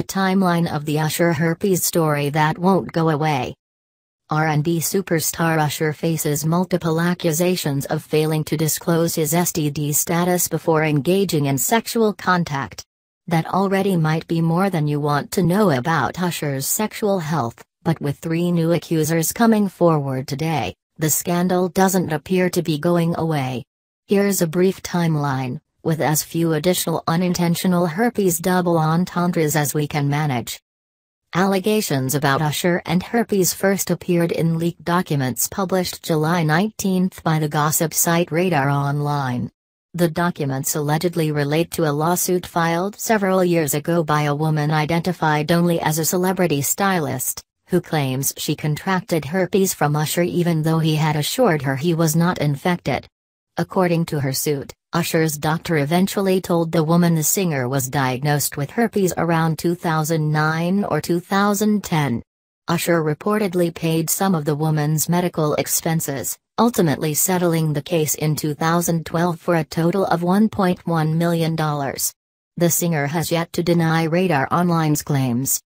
A timeline of the Usher herpes story that won't go away. R&B superstar Usher faces multiple accusations of failing to disclose his STD status before engaging in sexual contact. That already might be more than you want to know about Usher's sexual health, but with three new accusers coming forward today, the scandal doesn't appear to be going away. Here's a brief timeline, with as few additional unintentional herpes double entendres as we can manage. Allegations about Usher and herpes first appeared in leaked documents published July 19 by the gossip site Radar Online. The documents allegedly relate to a lawsuit filed several years ago by a woman identified only as a celebrity stylist, who claims she contracted herpes from Usher even though he had assured her he was not infected. According to her suit, Usher's doctor eventually told the woman the singer was diagnosed with herpes around 2009 or 2010. Usher reportedly paid some of the woman's medical expenses, ultimately settling the case in 2012 for a total of $1.1 million. The singer has yet to deny Radar Online's claims.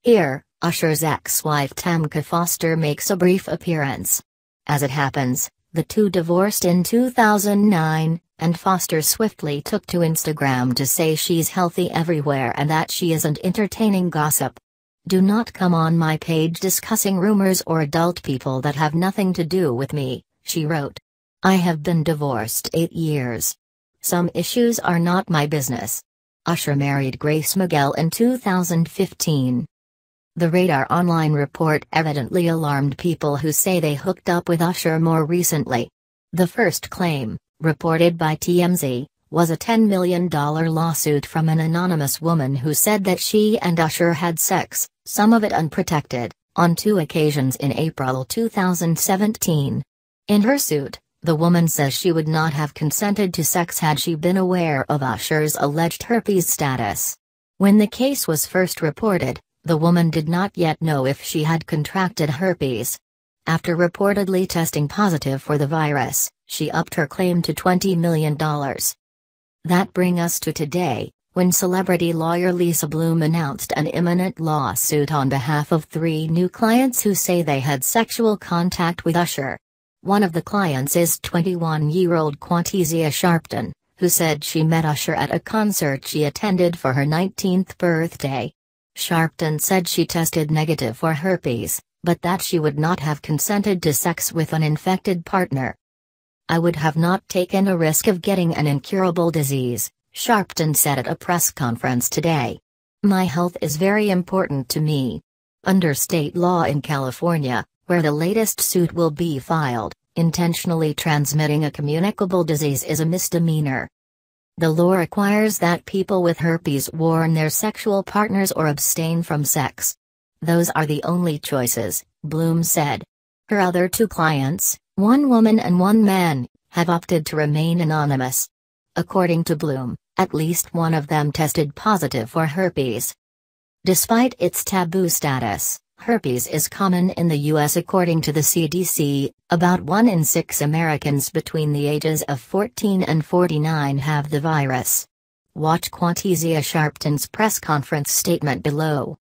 Here, Usher's ex-wife Tameka Foster makes a brief appearance. As it happens, the two divorced in 2009, and Foster swiftly took to Instagram to say she's healthy everywhere and that she isn't entertaining gossip. Do not come on my page discussing rumors or adult people that have nothing to do with me, she wrote. I have been divorced eight years. Some issues are not my business. Usher married Grace Miguel in 2015. The Radar Online report evidently alarmed people who say they hooked up with Usher more recently. The first claim, reported by TMZ, was a $10 million lawsuit from an anonymous woman who said that she and Usher had sex, some of it unprotected, on two occasions in April 2017. In her suit, the woman says she would not have consented to sex had she been aware of Usher's alleged herpes status. When the case was first reported, the woman did not yet know if she had contracted herpes. After reportedly testing positive for the virus, she upped her claim to $20 million. That bring us to today, when celebrity lawyer Lisa Bloom announced an imminent lawsuit on behalf of three new clients who say they had sexual contact with Usher. One of the clients is 21-year-old Quantasia Sharpton, who said she met Usher at a concert she attended for her 19th birthday. Sharpton said she tested negative for herpes, but that she would not have consented to sex with an infected partner. I would have not taken a risk of getting an incurable disease, Sharpton said at a press conference today. My health is very important to me. Under state law in California, where the latest suit will be filed, intentionally transmitting a communicable disease is a misdemeanor. The law requires that people with herpes warn their sexual partners or abstain from sex. Those are the only choices, Bloom said. Her other two clients, one woman and one man, have opted to remain anonymous. According to Bloom, at least one of them tested positive for herpes. Despite its taboo status, herpes is common in the U.S. according to the CDC, about 1 in 6 Americans between the ages of 14 and 49 have the virus. Watch Quantasia Sharpton's press conference statement below.